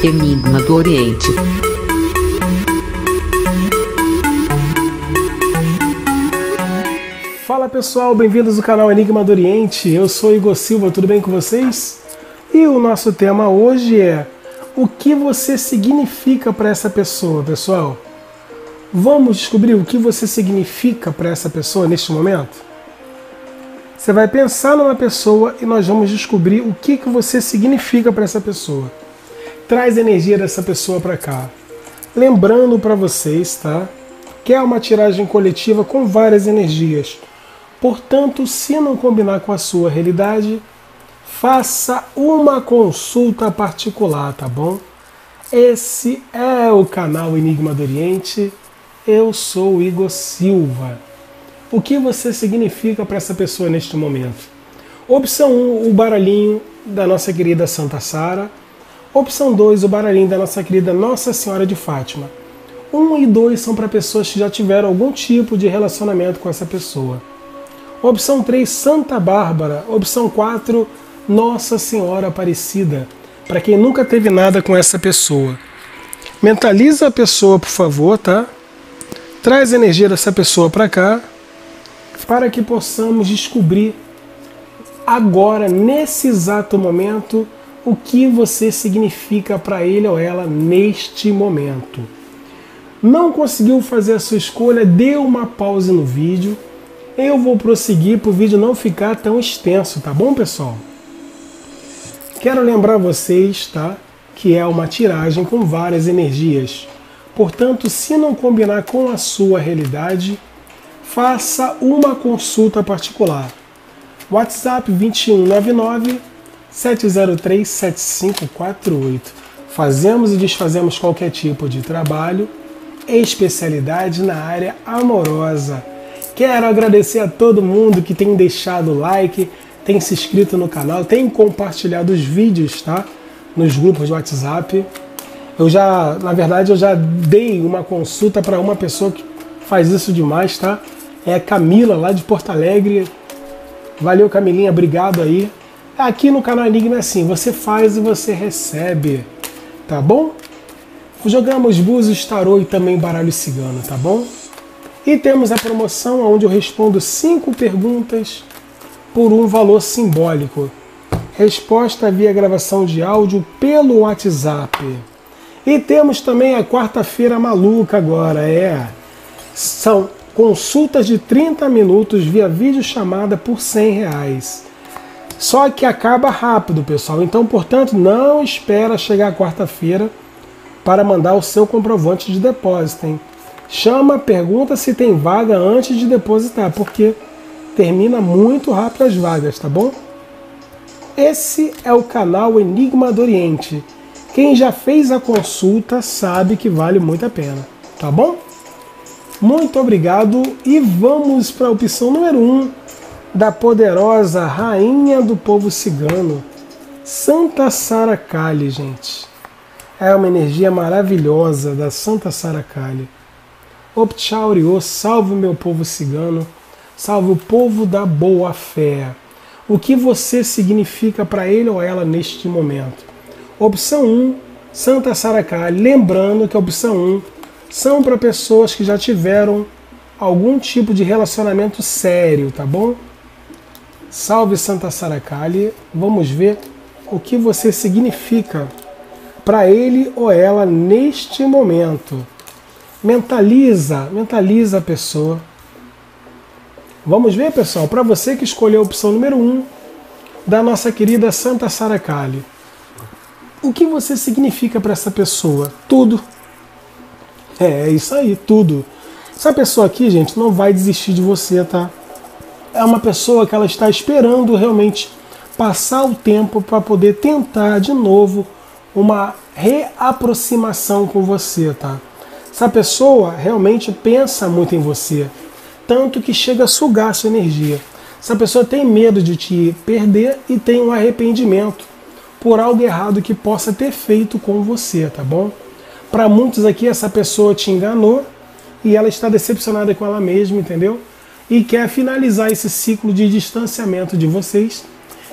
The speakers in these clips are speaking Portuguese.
Enigma do Oriente. Fala pessoal, bem-vindos ao canal Enigma do Oriente. Eu sou Igor Silva, tudo bem com vocês? E o nosso tema hoje é o que você significa para essa pessoa, pessoal? Vamos descobrir o que você significa para essa pessoa neste momento? Você vai pensar numa pessoa e nós vamos descobrir o que, que você significa para essa pessoa. Traz energia dessa pessoa para cá. Lembrando para vocês, tá? Que é uma tiragem coletiva com várias energias. Portanto, se não combinar com a sua realidade, faça uma consulta particular, tá bom? Esse é o canal Enigma do Oriente. Eu sou Igor Silva. O que você significa para essa pessoa neste momento? Opção 1, o baralhinho da nossa querida Santa Sara. Opção 2, o baralhinho da nossa querida Nossa Senhora de Fátima. 1 e 2 são para pessoas que já tiveram algum tipo de relacionamento com essa pessoa. Opção 3, Santa Bárbara. Opção 4, Nossa Senhora Aparecida. Para quem nunca teve nada com essa pessoa. Mentaliza a pessoa, por favor, tá? Traz a energia dessa pessoa para cá para que possamos descobrir agora, nesse exato momento, o que você significa para ele ou ela neste momento. Não conseguiu fazer a sua escolha? Dê uma pausa no vídeo. Eu vou prosseguir para o vídeo não ficar tão extenso, tá bom, pessoal? Quero lembrar vocês, tá? Que é uma tiragem com várias energias. Portanto, se não combinar com a sua realidade, faça uma consulta particular. WhatsApp 2199 703 7548. Fazemos e desfazemos qualquer tipo de trabalho, especialidade na área amorosa. Quero agradecer a todo mundo que tem deixado like, tem se inscrito no canal, tem compartilhado os vídeos, tá? Nos grupos de WhatsApp. Eu já, na verdade, eu já dei uma consulta para uma pessoa que faz isso demais, tá? é a Camila, lá de Porto Alegre. Valeu, Camilinha, obrigado aí. Aqui no canal Enigma é assim, você faz e você recebe, tá bom? Jogamos búzios, tarô e também baralho cigano, tá bom? E temos a promoção onde eu respondo cinco perguntas por um valor simbólico. Resposta via gravação de áudio pelo WhatsApp. E temos também a quarta-feira maluca agora, é. São consultas de 30 minutos via videochamada por 100 reais. Só que acaba rápido, pessoal. Então, portanto, não espera chegar quarta-feira para mandar o seu comprovante de depósito. Hein? Chama, pergunta se tem vaga antes de depositar, porque termina muito rápido as vagas, tá bom? Esse é o canal Enigma do Oriente. Quem já fez a consulta sabe que vale muito a pena, tá bom? Muito obrigado e vamos para a opção número 1 um, da poderosa rainha do povo cigano, Santa Sara Kali, gente. É uma energia maravilhosa da Santa Sara Kali. Opchauriô, salve meu povo cigano, salve o povo da boa fé. O que você significa para ele ou ela neste momento? Opção 1, Santa Sara. Lembrando que a opção 1 são para pessoas que já tiveram algum tipo de relacionamento sério, tá bom? Salve Santa Saracali, vamos ver o que você significa para ele ou ela neste momento. Mentaliza, mentaliza a pessoa. Vamos ver, pessoal, para você que escolheu a opção número 1 um, da nossa querida Santa Saracali. O que você significa para essa pessoa? Tudo. É, é isso aí, tudo. Essa pessoa aqui, gente, não vai desistir de você, tá? É uma pessoa que ela está esperando realmente passar o tempo para poder tentar de novo uma reaproximação com você, tá? Essa pessoa realmente pensa muito em você, tanto que chega a sugar a sua energia. Essa pessoa tem medo de te perder e tem um arrependimento por algo errado que possa ter feito com você, tá bom? Para muitos aqui, essa pessoa te enganou e ela está decepcionada com ela mesma, entendeu? E quer finalizar esse ciclo de distanciamento de vocês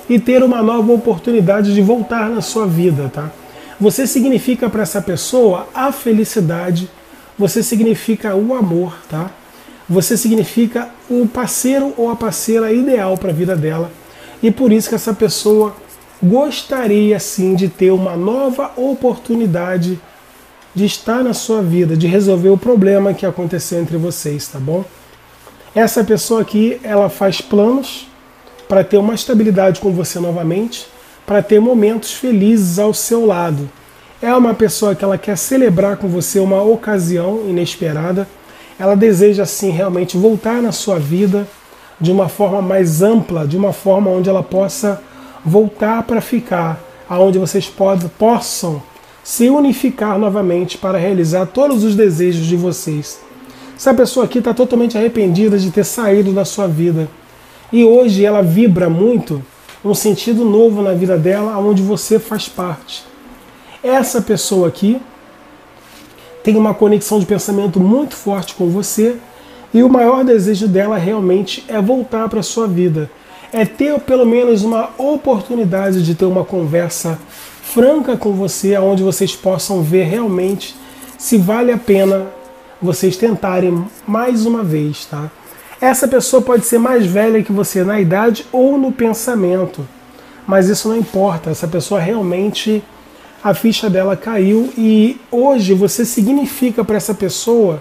e ter uma nova oportunidade de voltar na sua vida, tá? Você significa para essa pessoa a felicidade, você significa o amor, tá? Você significa o parceiro ou a parceira ideal para a vida dela. E por isso que essa pessoa gostaria sim de ter uma nova oportunidade de estar na sua vida, de resolver o problema que aconteceu entre vocês, tá bom? Essa pessoa aqui, ela faz planos para ter uma estabilidade com você novamente, para ter momentos felizes ao seu lado. É uma pessoa que ela quer celebrar com você uma ocasião inesperada. Ela deseja assim realmente voltar na sua vida de uma forma mais ampla, de uma forma onde ela possa voltar para ficar, aonde vocês pod possam se unificar novamente para realizar todos os desejos de vocês. Essa pessoa aqui está totalmente arrependida de ter saído da sua vida. E hoje ela vibra muito um sentido novo na vida dela, onde você faz parte. Essa pessoa aqui tem uma conexão de pensamento muito forte com você e o maior desejo dela realmente é voltar para a sua vida. É ter pelo menos uma oportunidade de ter uma conversa franca com você, onde vocês possam ver realmente se vale a pena vocês tentarem mais uma vez, tá? Essa pessoa pode ser mais velha que você na idade ou no pensamento, mas isso não importa. Essa pessoa realmente a ficha dela caiu e hoje você significa para essa pessoa,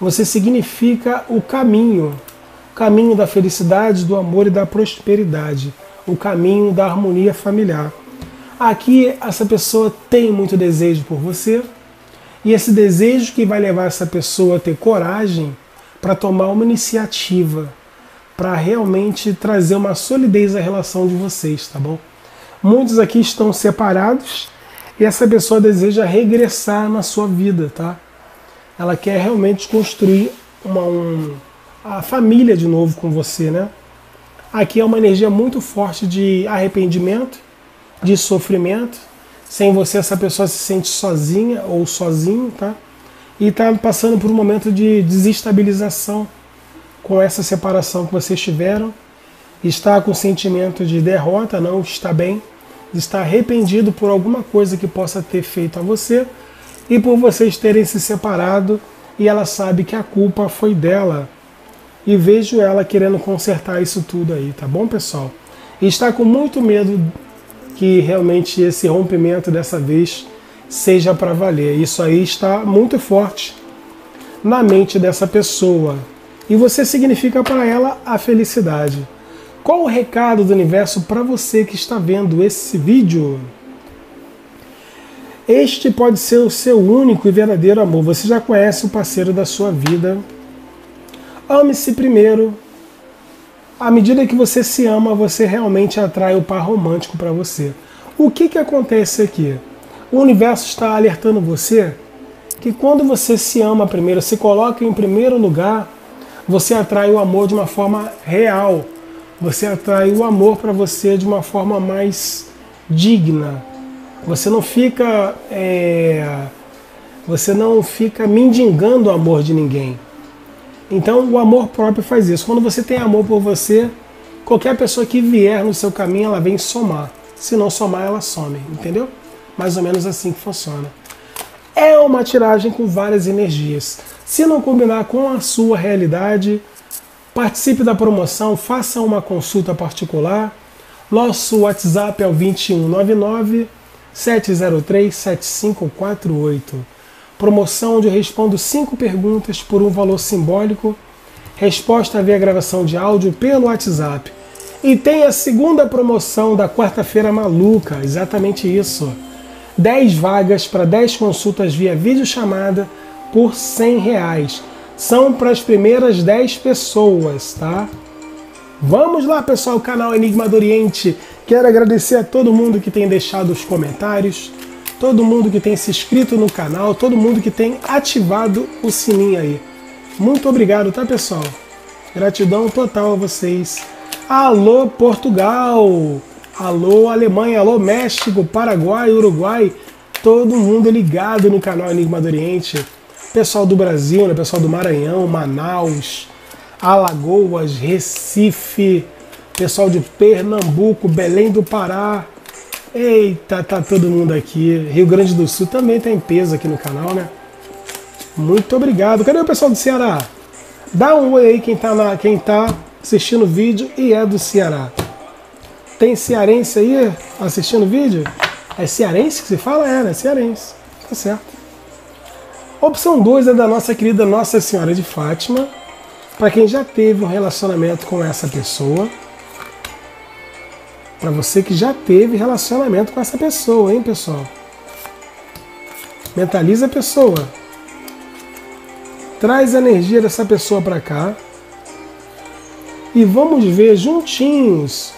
você significa o caminho, o caminho da felicidade, do amor e da prosperidade, o caminho da harmonia familiar. Aqui essa pessoa tem muito desejo por você, e esse desejo que vai levar essa pessoa a ter coragem para tomar uma iniciativa, para realmente trazer uma solidez à relação de vocês, tá bom? Muitos aqui estão separados e essa pessoa deseja regressar na sua vida, tá? Ela quer realmente construir uma um, a família de novo com você, né? Aqui é uma energia muito forte de arrependimento, de sofrimento, sem você, essa pessoa se sente sozinha ou sozinho, tá? E está passando por um momento de desestabilização com essa separação que vocês tiveram. Está com sentimento de derrota, não está bem. Está arrependido por alguma coisa que possa ter feito a você e por vocês terem se separado e ela sabe que a culpa foi dela. E vejo ela querendo consertar isso tudo aí, tá bom, pessoal? E está com muito medo que realmente esse rompimento dessa vez seja para valer. Isso aí está muito forte na mente dessa pessoa. E você significa para ela a felicidade. Qual o recado do universo para você que está vendo esse vídeo? Este pode ser o seu único e verdadeiro amor. Você já conhece o parceiro da sua vida. Ame-se primeiro, à medida que você se ama, você realmente atrai o par romântico para você. O que, que acontece aqui? O universo está alertando você que quando você se ama primeiro, se coloca em primeiro lugar, você atrai o amor de uma forma real. Você atrai o amor para você de uma forma mais digna. Você não fica é, você não fica mendigando o amor de ninguém. Então o amor próprio faz isso. Quando você tem amor por você, qualquer pessoa que vier no seu caminho, ela vem somar. Se não somar, ela some, entendeu? Mais ou menos assim que funciona. É uma tiragem com várias energias. Se não combinar com a sua realidade, participe da promoção, faça uma consulta particular. Nosso WhatsApp é o 2199 703 7548 promoção onde eu respondo cinco perguntas por um valor simbólico, resposta via gravação de áudio pelo WhatsApp. E tem a segunda promoção da quarta-feira maluca, exatamente isso. 10 vagas para 10 consultas via videochamada por 100 reais. São para as primeiras 10 pessoas, tá? Vamos lá, pessoal, canal Enigma do Oriente. Quero agradecer a todo mundo que tem deixado os comentários, todo mundo que tem se inscrito no canal, todo mundo que tem ativado o sininho aí. Muito obrigado, tá pessoal? Gratidão total a vocês. Alô Portugal, alô Alemanha, alô México, Paraguai, Uruguai, todo mundo ligado no canal Enigma do Oriente. Pessoal do Brasil, né? pessoal do Maranhão, Manaus, Alagoas, Recife, pessoal de Pernambuco, Belém do Pará, Eita, tá todo mundo aqui. Rio Grande do Sul também tem peso aqui no canal, né? Muito obrigado. Cadê o pessoal do Ceará? Dá um oi aí quem tá, na, quem tá assistindo o vídeo e é do Ceará. Tem cearense aí assistindo o vídeo? É cearense que se fala? É, né? Cearense. Tá certo. Opção 2 é da nossa querida Nossa Senhora de Fátima. Para quem já teve um relacionamento com essa pessoa. Para você que já teve relacionamento com essa pessoa, hein, pessoal? Mentaliza a pessoa. Traz a energia dessa pessoa para cá. E vamos ver juntinhos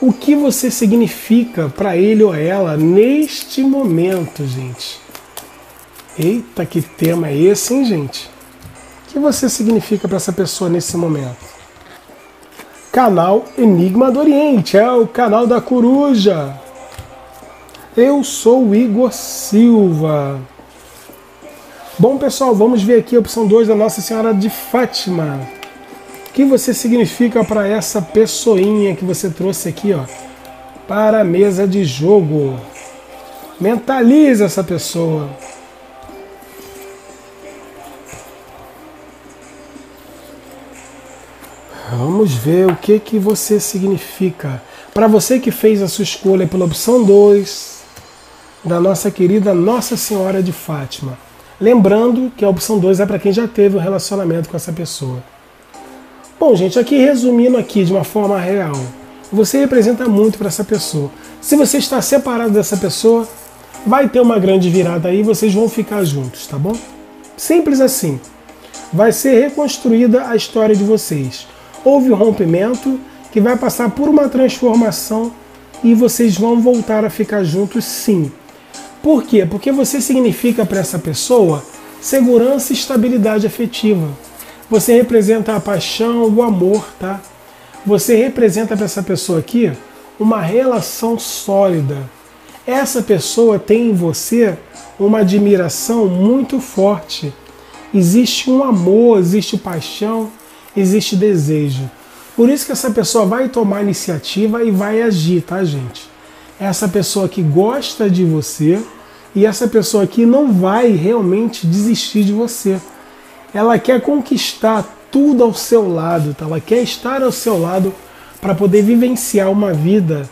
o que você significa para ele ou ela neste momento, gente. Eita, que tema é esse, hein, gente? O que você significa para essa pessoa nesse momento? Canal Enigma do Oriente, é o canal da coruja. Eu sou o Igor Silva. Bom, pessoal, vamos ver aqui a opção 2 da Nossa Senhora de Fátima. O que você significa para essa pessoinha que você trouxe aqui, ó, para a mesa de jogo? Mentalize essa pessoa. Vamos ver o que, que você significa. Para você que fez a sua escolha pela opção 2, da nossa querida Nossa Senhora de Fátima. Lembrando que a opção 2 é para quem já teve um relacionamento com essa pessoa. Bom, gente, aqui resumindo aqui de uma forma real, você representa muito para essa pessoa. Se você está separado dessa pessoa, vai ter uma grande virada aí, vocês vão ficar juntos, tá bom? Simples assim. Vai ser reconstruída a história de vocês houve um rompimento que vai passar por uma transformação e vocês vão voltar a ficar juntos sim. Por quê? Porque você significa para essa pessoa segurança e estabilidade afetiva. Você representa a paixão, o amor, tá? Você representa para essa pessoa aqui uma relação sólida. Essa pessoa tem em você uma admiração muito forte. Existe um amor, existe paixão, existe desejo. Por isso que essa pessoa vai tomar iniciativa e vai agir, tá, gente? Essa pessoa que gosta de você e essa pessoa que não vai realmente desistir de você. Ela quer conquistar tudo ao seu lado, tá? Ela quer estar ao seu lado para poder vivenciar uma vida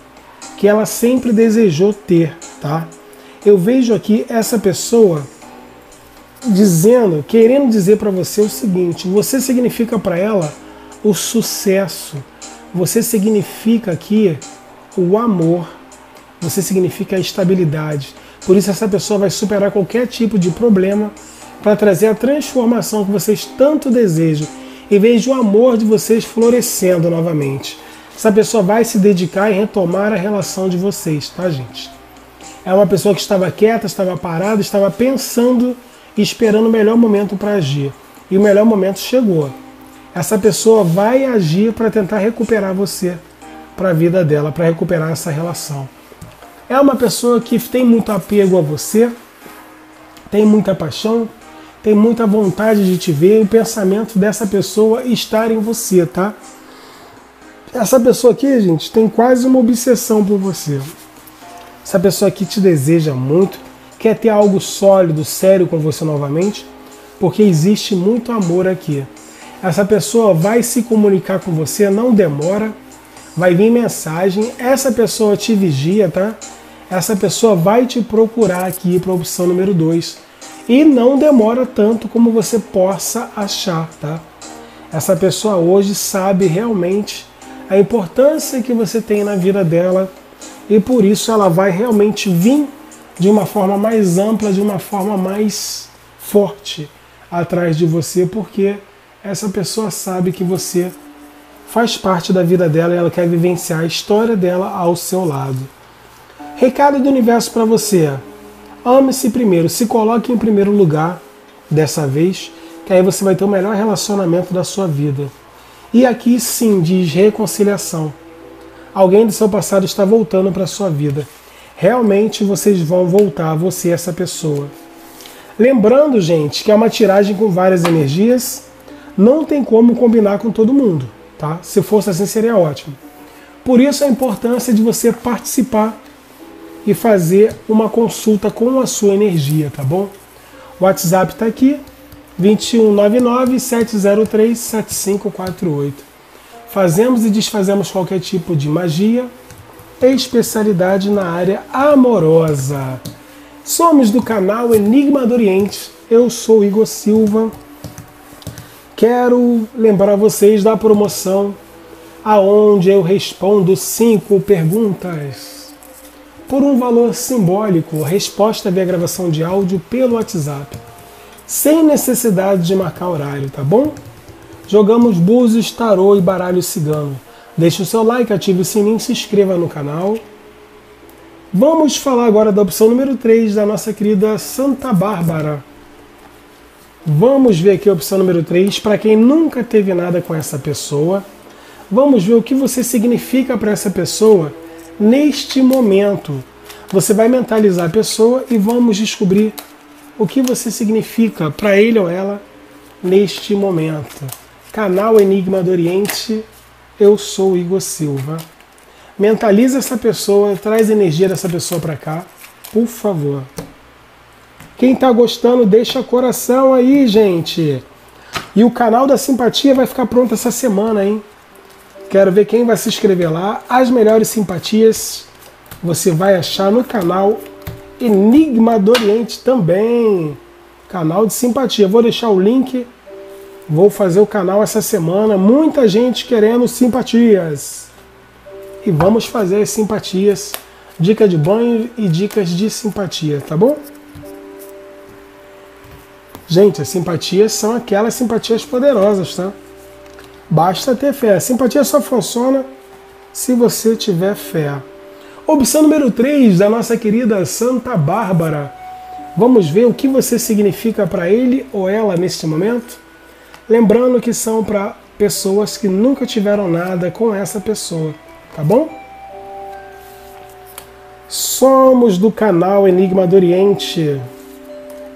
que ela sempre desejou ter, tá? Eu vejo aqui essa pessoa dizendo, querendo dizer para você o seguinte: você significa para ela o sucesso, você significa aqui o amor, você significa a estabilidade. Por isso, essa pessoa vai superar qualquer tipo de problema para trazer a transformação que vocês tanto desejam e vejo o amor de vocês florescendo novamente. Essa pessoa vai se dedicar e retomar a relação de vocês, tá, gente? É uma pessoa que estava quieta, estava parada, estava pensando esperando o melhor momento para agir. E o melhor momento chegou. Essa pessoa vai agir para tentar recuperar você para a vida dela, para recuperar essa relação. É uma pessoa que tem muito apego a você, tem muita paixão, tem muita vontade de te ver, o pensamento dessa pessoa estar em você, tá? Essa pessoa aqui, gente, tem quase uma obsessão por você. Essa pessoa aqui te deseja muito, quer ter algo sólido, sério com você novamente, porque existe muito amor aqui. Essa pessoa vai se comunicar com você, não demora, vai vir mensagem, essa pessoa te vigia, tá? Essa pessoa vai te procurar aqui para a opção número 2. E não demora tanto como você possa achar, tá? Essa pessoa hoje sabe realmente a importância que você tem na vida dela e por isso ela vai realmente vir de uma forma mais ampla, de uma forma mais forte atrás de você, porque essa pessoa sabe que você faz parte da vida dela e ela quer vivenciar a história dela ao seu lado. Recado do universo para você: ame-se primeiro, se coloque em primeiro lugar dessa vez, que aí você vai ter o melhor relacionamento da sua vida. E aqui sim diz reconciliação. Alguém do seu passado está voltando para a sua vida realmente vocês vão voltar, você essa pessoa. Lembrando, gente, que é uma tiragem com várias energias, não tem como combinar com todo mundo, tá? Se fosse assim seria ótimo. Por isso a importância de você participar e fazer uma consulta com a sua energia, tá bom? O WhatsApp está aqui, 2199-703-7548. Fazemos e desfazemos qualquer tipo de magia, especialidade na área amorosa. Somos do canal Enigma do Oriente. Eu sou Igor Silva. Quero lembrar vocês da promoção aonde eu respondo cinco perguntas por um valor simbólico, resposta via gravação de áudio pelo WhatsApp, sem necessidade de marcar horário, tá bom? Jogamos búzios, tarô e baralho cigano. Deixe o seu like, ative o sininho, se inscreva no canal. Vamos falar agora da opção número 3 da nossa querida Santa Bárbara. Vamos ver aqui a opção número 3 para quem nunca teve nada com essa pessoa. Vamos ver o que você significa para essa pessoa neste momento. Você vai mentalizar a pessoa e vamos descobrir o que você significa para ele ou ela neste momento. Canal Enigma do Oriente, eu sou Igor Silva. Mentaliza essa pessoa, traz energia dessa pessoa para cá, por favor. Quem está gostando, deixa coração aí, gente. E o canal da simpatia vai ficar pronto essa semana, hein? Quero ver quem vai se inscrever lá. As melhores simpatias você vai achar no canal Enigma do Oriente também. Canal de simpatia. Vou deixar o link. Vou fazer o canal essa semana. Muita gente querendo simpatias. E vamos fazer as simpatias. Dica de banho e dicas de simpatia, tá bom? Gente, as simpatias são aquelas simpatias poderosas, tá? Basta ter fé. A simpatia só funciona se você tiver fé. Opção número 3 da nossa querida Santa Bárbara. Vamos ver o que você significa para ele ou ela neste momento? Lembrando que são para pessoas que nunca tiveram nada com essa pessoa, tá bom? Somos do canal Enigma do Oriente.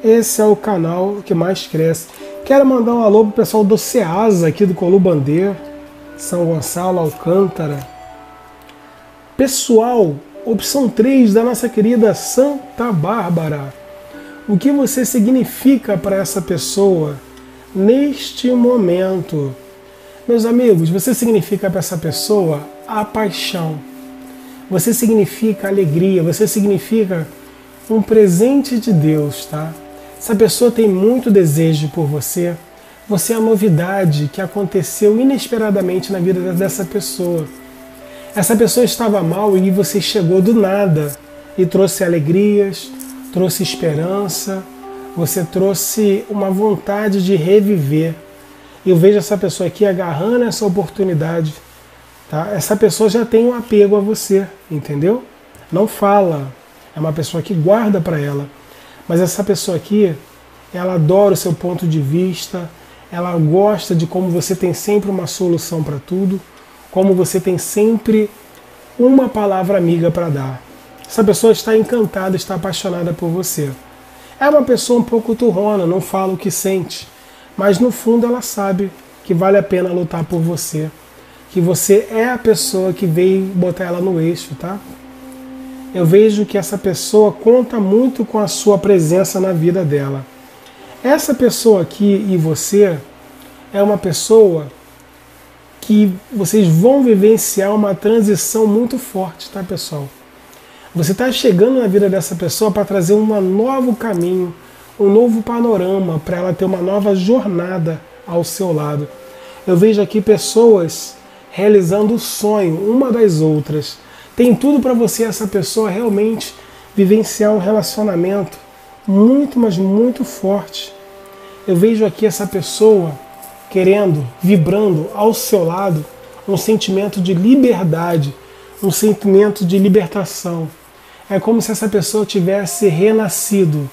Esse é o canal que mais cresce. Quero mandar um alô pro pessoal do Ceasa aqui do Colubandeiro, São Gonçalo, Alcântara. Pessoal, opção 3 da nossa querida Santa Bárbara. O que você significa para essa pessoa neste momento? Meus amigos, você significa para essa pessoa a paixão. Você significa alegria, você significa um presente de Deus, tá? Essa pessoa tem muito desejo por você. Você é a novidade que aconteceu inesperadamente na vida dessa pessoa. Essa pessoa estava mal e você chegou do nada e trouxe alegrias, trouxe esperança, você trouxe uma vontade de reviver. Eu vejo essa pessoa aqui agarrando essa oportunidade. Tá? Essa pessoa já tem um apego a você, entendeu? Não fala. É uma pessoa que guarda para ela. Mas essa pessoa aqui, ela adora o seu ponto de vista, ela gosta de como você tem sempre uma solução para tudo, como você tem sempre uma palavra amiga para dar. Essa pessoa está encantada, está apaixonada por você. É uma pessoa um pouco turrona, não fala o que sente, mas no fundo ela sabe que vale a pena lutar por você, que você é a pessoa que veio botar ela no eixo, tá? eu vejo que essa pessoa conta muito com a sua presença na vida dela. Essa pessoa aqui e você é uma pessoa que vocês vão vivenciar uma transição muito forte, tá, pessoal? Você está chegando na vida dessa pessoa para trazer um novo caminho, um novo panorama, para ela ter uma nova jornada ao seu lado. Eu vejo aqui pessoas realizando o sonho uma das outras tem tudo para você, essa pessoa, realmente vivenciar um relacionamento muito, mas muito forte. Eu vejo aqui essa pessoa querendo, vibrando ao seu lado um sentimento de liberdade, um sentimento de libertação. É como se essa pessoa tivesse renascido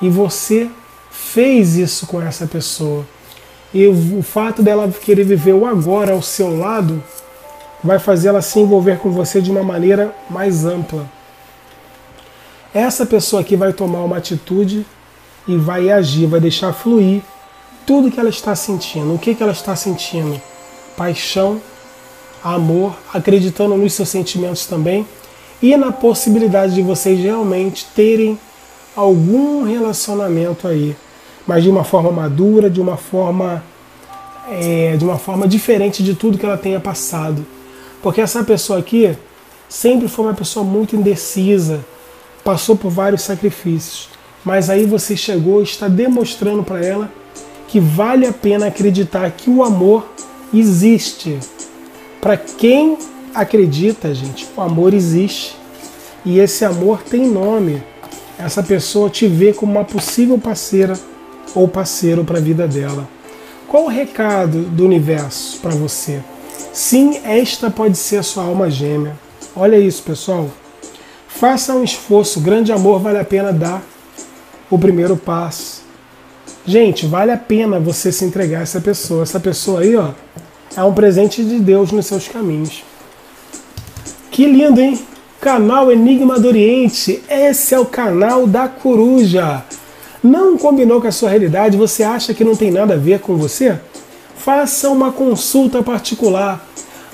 e você fez isso com essa pessoa. E o fato dela querer viver o agora ao seu lado vai fazê-la se envolver com você de uma maneira mais ampla. Essa pessoa aqui vai tomar uma atitude e vai agir, vai deixar fluir tudo que ela está sentindo. O que, que ela está sentindo? Paixão, amor, acreditando nos seus sentimentos também e na possibilidade de vocês realmente terem algum relacionamento aí, mas de uma forma madura, de uma forma é, de uma forma diferente de tudo que ela tenha passado, porque essa pessoa aqui sempre foi uma pessoa muito indecisa, passou por vários sacrifícios, mas aí você chegou e está demonstrando para ela que vale a pena acreditar que o amor existe. Para quem acredita, gente, o amor existe. E esse amor tem nome. Essa pessoa te vê como uma possível parceira ou parceiro para a vida dela. Qual o recado do universo para você? Sim, esta pode ser a sua alma gêmea. Olha isso, pessoal. Faça um esforço, grande amor vale a pena dar o primeiro passo. Gente, vale a pena você se entregar a essa pessoa. Essa pessoa aí, ó, é um presente de Deus nos seus caminhos. Que lindo, hein? Canal Enigma do Oriente. Esse é o canal da coruja. Não combinou com a sua realidade? Você acha que não tem nada a ver com você? Faça uma consulta particular.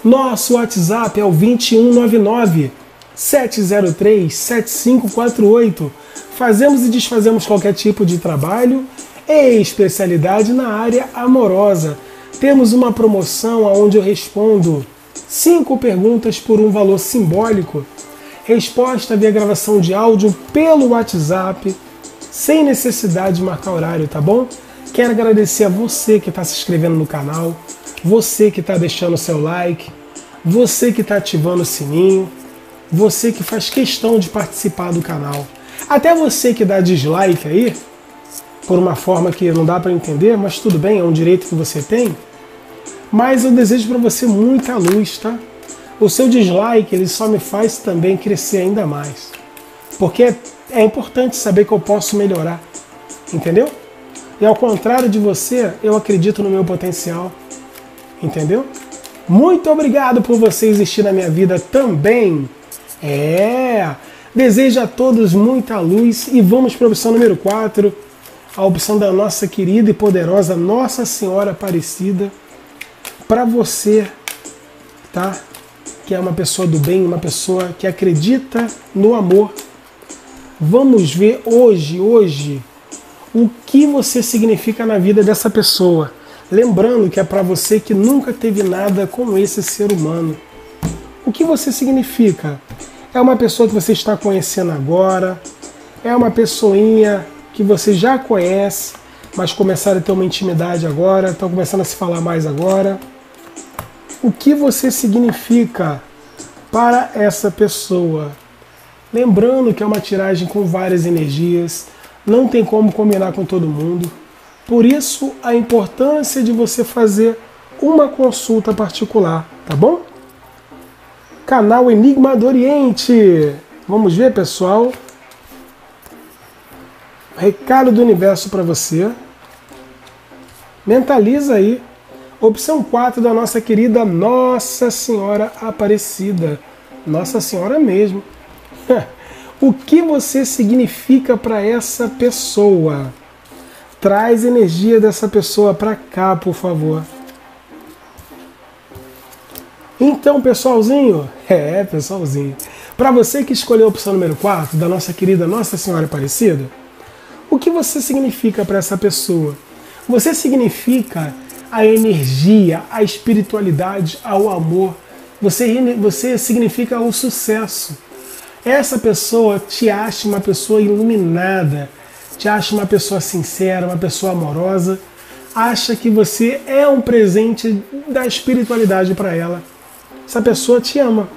Nosso WhatsApp é o 2199 703 7548. Fazemos e desfazemos qualquer tipo de trabalho e especialidade na área amorosa. Temos uma promoção onde eu respondo cinco perguntas por um valor simbólico. Resposta via gravação de áudio pelo WhatsApp, sem necessidade de marcar horário, tá bom? Quero agradecer a você que está se inscrevendo no canal, você que está deixando seu like, você que está ativando o sininho, você que faz questão de participar do canal, até você que dá dislike aí, por uma forma que não dá para entender, mas tudo bem, é um direito que você tem. Mas eu desejo para você muita luz, tá? O seu dislike ele só me faz também crescer ainda mais, porque é importante saber que eu posso melhorar, entendeu? E ao contrário de você, eu acredito no meu potencial, entendeu? Muito obrigado por você existir na minha vida também. É. Desejo a todos muita luz e vamos para a opção número 4 a opção da nossa querida e poderosa Nossa Senhora Aparecida, para você, tá? Que é uma pessoa do bem, uma pessoa que acredita no amor. Vamos ver hoje, hoje, o que você significa na vida dessa pessoa. Lembrando que é para você que nunca teve nada com esse ser humano. O que você significa? É uma pessoa que você está conhecendo agora? É uma pessoinha que você já conhece, mas começaram a ter uma intimidade agora, estão começando a se falar mais agora. O que você significa para essa pessoa? Lembrando que é uma tiragem com várias energias, não tem como combinar com todo mundo. Por isso a importância de você fazer uma consulta particular, tá bom? Canal Enigma do Oriente. Vamos ver, pessoal. Recado do universo para você. Mentaliza aí. Opção 4 da nossa querida Nossa Senhora Aparecida. Nossa Senhora mesmo. o que você significa para essa pessoa? Traz energia dessa pessoa para cá, por favor. Então, pessoalzinho, é, pessoalzinho, para você que escolheu a opção número 4 da nossa querida Nossa Senhora Aparecida, o que você significa para essa pessoa? Você significa a energia, a espiritualidade, ao amor. Você, você significa o sucesso. Essa pessoa te acha uma pessoa iluminada, te acha uma pessoa sincera, uma pessoa amorosa, acha que você é um presente da espiritualidade para ela. Essa pessoa te ama,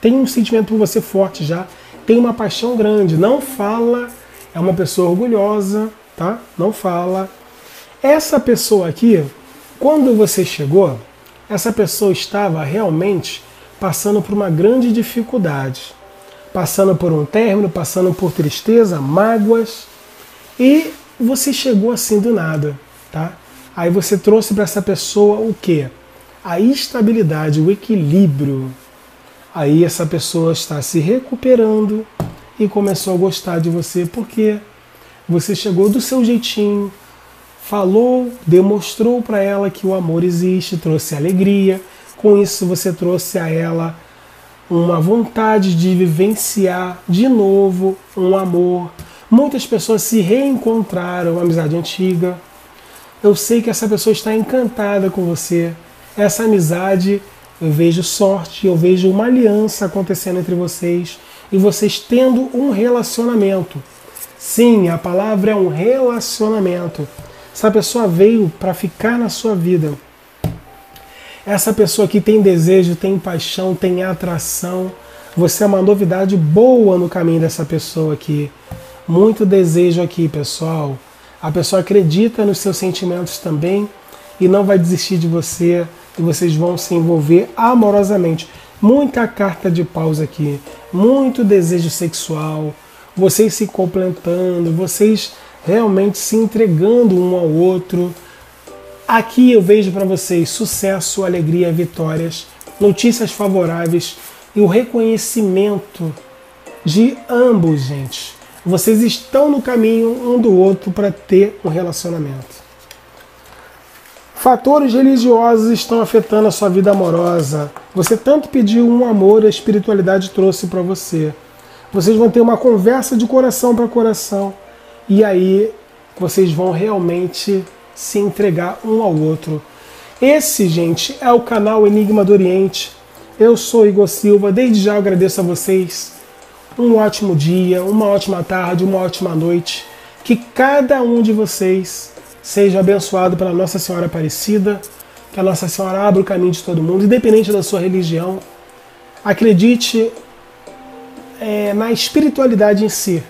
tem um sentimento por você forte já, tem uma paixão grande, não fala é uma pessoa orgulhosa, tá? Não fala. Essa pessoa aqui, quando você chegou, essa pessoa estava realmente passando por uma grande dificuldade, passando por um término, passando por tristeza, mágoas, e você chegou assim do nada, tá? Aí você trouxe para essa pessoa o quê? A estabilidade, o equilíbrio. Aí essa pessoa está se recuperando, e começou a gostar de você porque você chegou do seu jeitinho, falou, demonstrou para ela que o amor existe, trouxe alegria. Com isso você trouxe a ela uma vontade de vivenciar de novo um amor. Muitas pessoas se reencontraram, amizade antiga. Eu sei que essa pessoa está encantada com você. Essa amizade, eu vejo sorte, eu vejo uma aliança acontecendo entre vocês e vocês tendo um relacionamento. Sim, a palavra é um relacionamento. Essa pessoa veio para ficar na sua vida. Essa pessoa que tem desejo, tem paixão, tem atração. Você é uma novidade boa no caminho dessa pessoa aqui. Muito desejo aqui, pessoal. A pessoa acredita nos seus sentimentos também e não vai desistir de você. E vocês vão se envolver amorosamente. Muita carta de pausa aqui, muito desejo sexual, vocês se completando, vocês realmente se entregando um ao outro Aqui eu vejo para vocês sucesso, alegria, vitórias, notícias favoráveis e o reconhecimento de ambos, gente. Vocês estão no caminho um do outro para ter um relacionamento. Fatores religiosos estão afetando a sua vida amorosa. Você tanto pediu um amor, a espiritualidade trouxe para você. Vocês vão ter uma conversa de coração para coração e aí vocês vão realmente se entregar um ao outro. Esse, gente, é o canal Enigma do Oriente. Eu sou Igor Silva, desde já agradeço a vocês. Um ótimo dia, uma ótima tarde, uma ótima noite. Que cada um de vocês seja abençoado pela Nossa Senhora Aparecida, que a Nossa Senhora abra o caminho de todo mundo, independente da sua religião. Acredite é, na espiritualidade em si,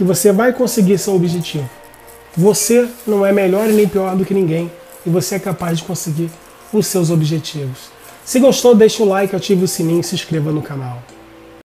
que você vai conseguir seu objetivo. Você não é melhor e nem pior do que ninguém e você é capaz de conseguir os seus objetivos. Se gostou, deixe o like, ative o sininho e se inscreva no canal.